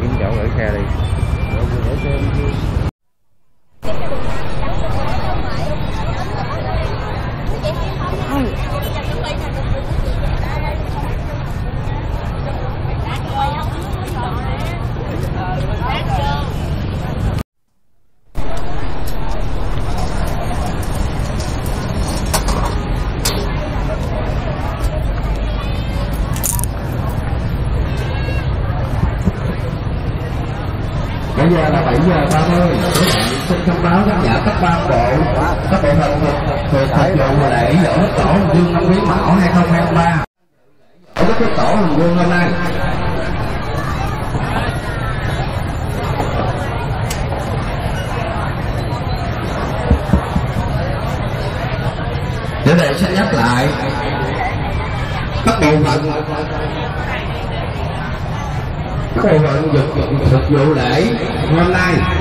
kiếm chỗ gửi xe đi. Để xem. ơi xin thông báo các nhà các ban bộ các bộ phận thuộc thực vụ lễ dỗ tổ hùng vương năm quý mão 2023 dỗ tổ hùng vương hôm nay. Để đây sẽ nhắc lại các bộ phận, các bộ phận dịch vụ lễ hôm nay.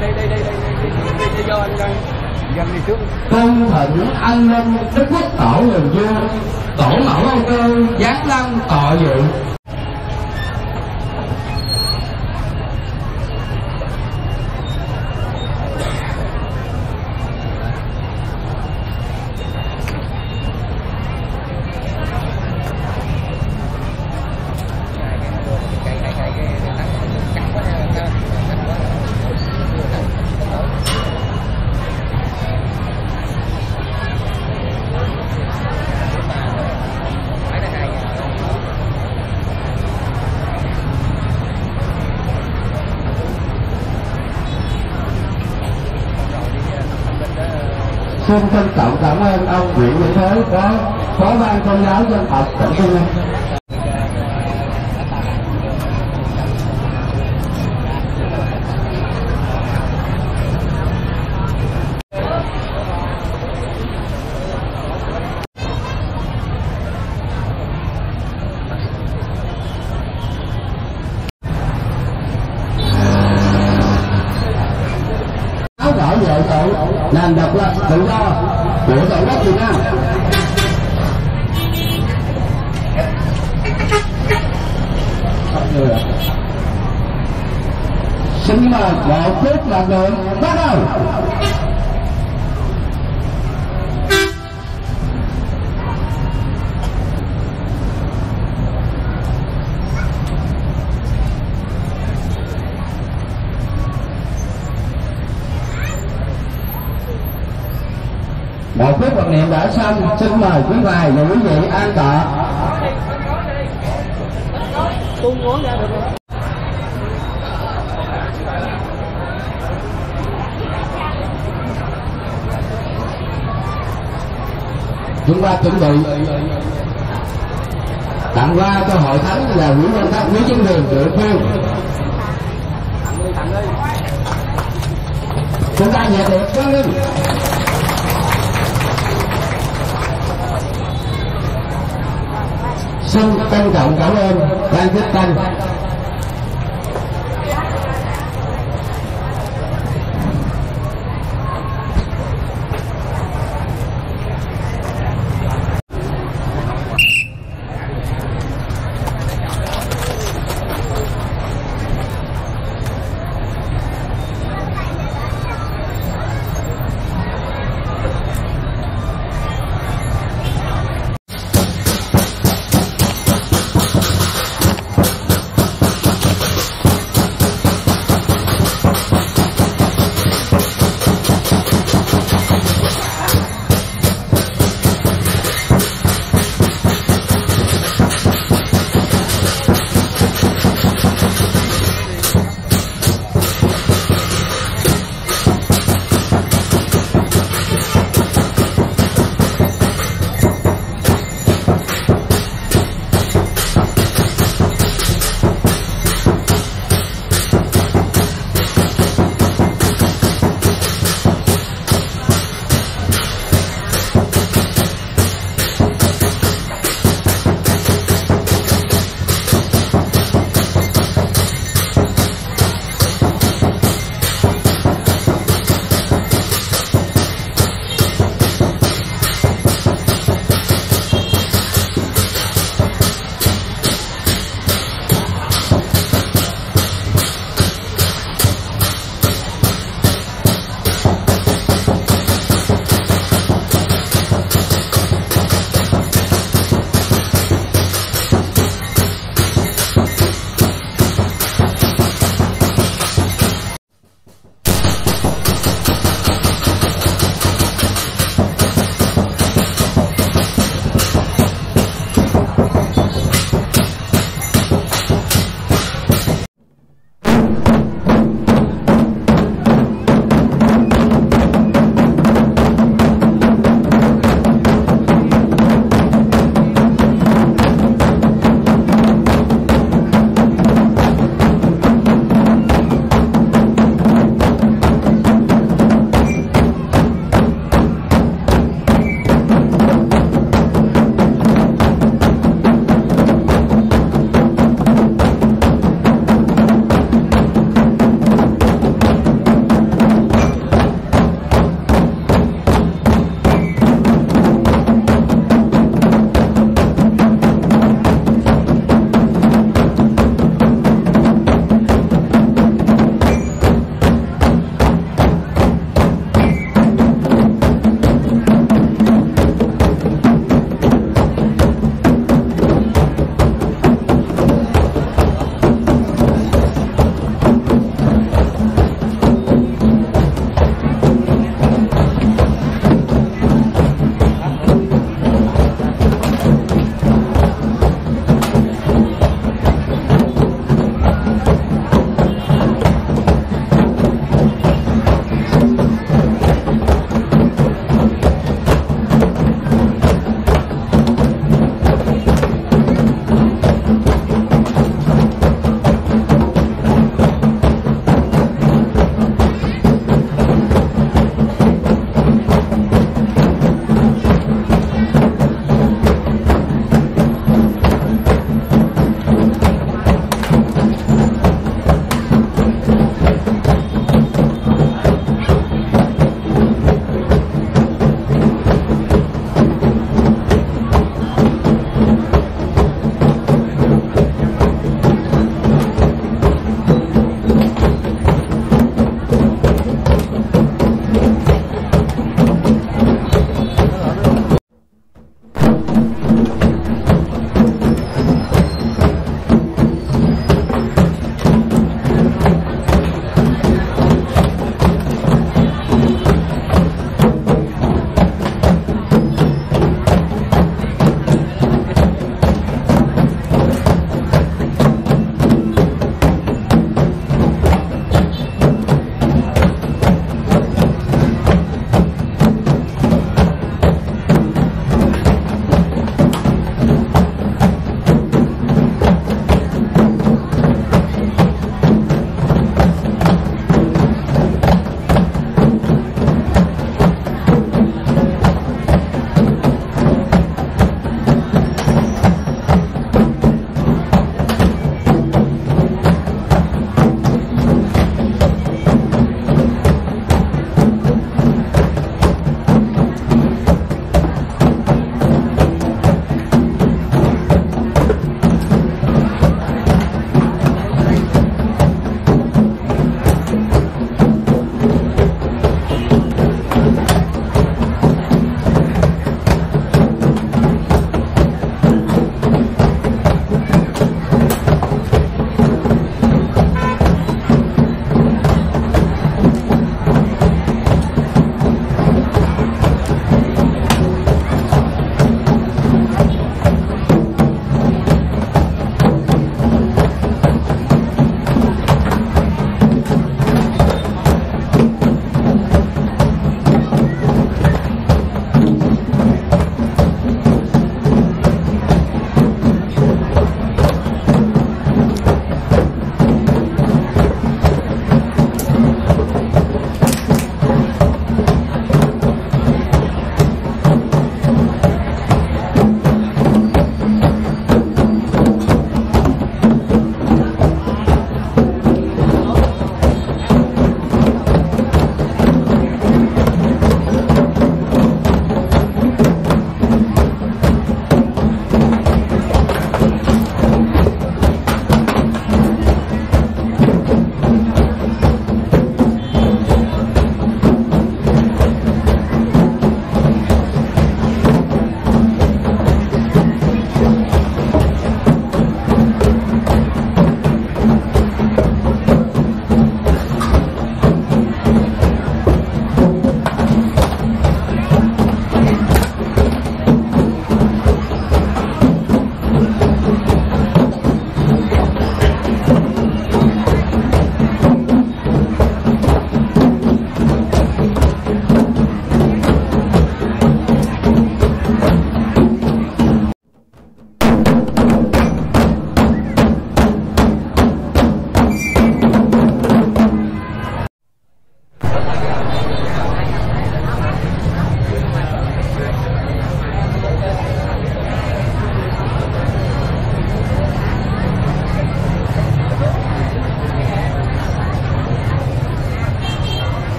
Đây đây đây vô anh coi danh đi trước. Tôn thịnh an ninh đức quốc tổ người vua tổ mẫu âu cơ giáng lâm tọa dự xin trân trọng cảm ơn ông. Nguyễn Hữu Thế có phó ban tôn giáo dân tộc tỉnh Vinh Hãy subscribe cho kênh Ghiền Mì Gõ Để không? Bỏ lỡ những video hấp dẫn làm độc lập, tự do của tổ quốc Việt Nam. Xin mời một phút là người bắt đầu. Một phút vận niệm đã xong, xin mời quý ngài và quý vị an tọa. Chúng ta chuẩn bị tặng qua cho hội thánh và quý nhân các quý chính đường địa phương. Chúng ta nhiệt liệt hoan nghênh xin trân trọng cảm ơn ban tiếp tân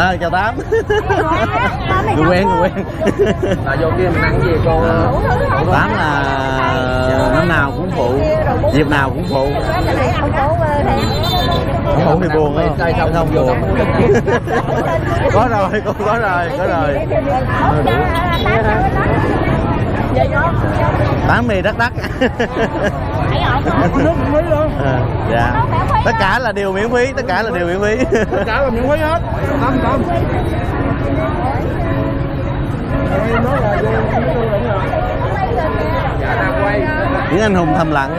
à, chào tám người quen người quen là vô kia mình ăn gì cô tám là năm nào cũng phụ dịp nào cũng phụ không phụ thì buồn á đây không không buồn có rồi có rồi có rồi tám mì đắt đắt. Nước miễn phí luôn. À, dạ. Tất cả là điều miễn phí tất cả là điều miễn phí. Tất cả là miễn phí hết. Tâm tâm Em nói là vô vô lẫn rồi dạ đang quay những anh hùng thầm lặng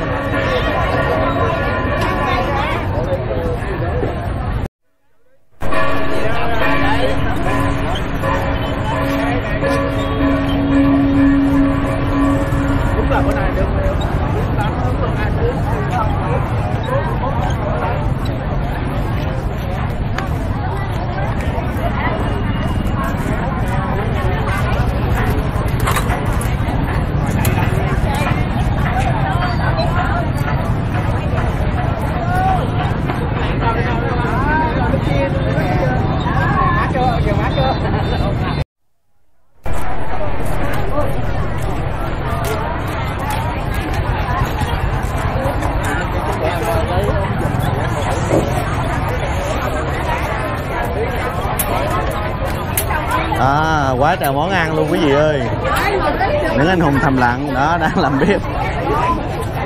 làm bếp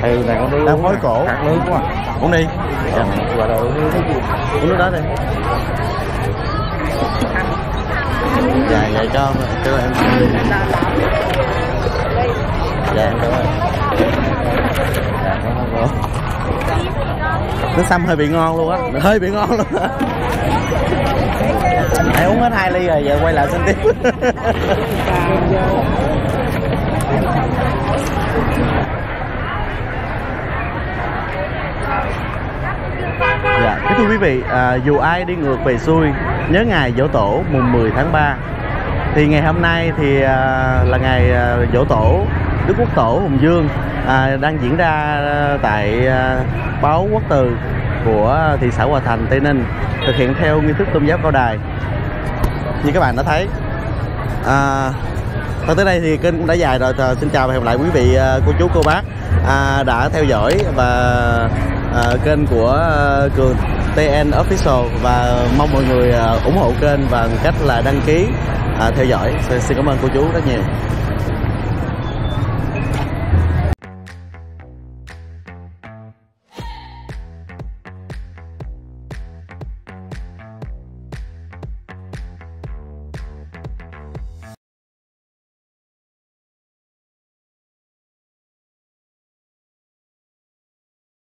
ừ này con đang mối cổ. Hạt lớn quá. Uống đi. Dạ. gọi là uống cái gì uống nước đó đi. Dạ dạ cho cho em. Dạ em cảm ơn dạ cảm ơn cô nước xăm hơi bị ngon luôn á. Hơi bị ngon luôn á. Nãy uống hết hai ly rồi giờ quay lại xin tiếp Dạ, kính thưa quý vị, à, dù ai đi ngược về xuôi, nhớ ngày dỗ tổ mùng 10 tháng 3 thì ngày hôm nay thì à, là ngày à, dỗ tổ Đức Quốc Tổ Hùng Dương à, đang diễn ra à, tại à, báo Quốc Từ của thị xã Hòa Thành, Tây Ninh thực hiện theo nghi thức tôn giáo cao đài. Như các bạn đã thấy à, và tới đây thì kênh cũng đã dài rồi Thờ, xin chào và hẹn gặp lại quý vị ờ, cô chú cô bác à, đã theo dõi và à, kênh của à, cường TN Official. Và mong mọi người à, ủng hộ kênh bằng cách là đăng ký à, theo dõi. Xin cảm ơn cô chú rất nhiều.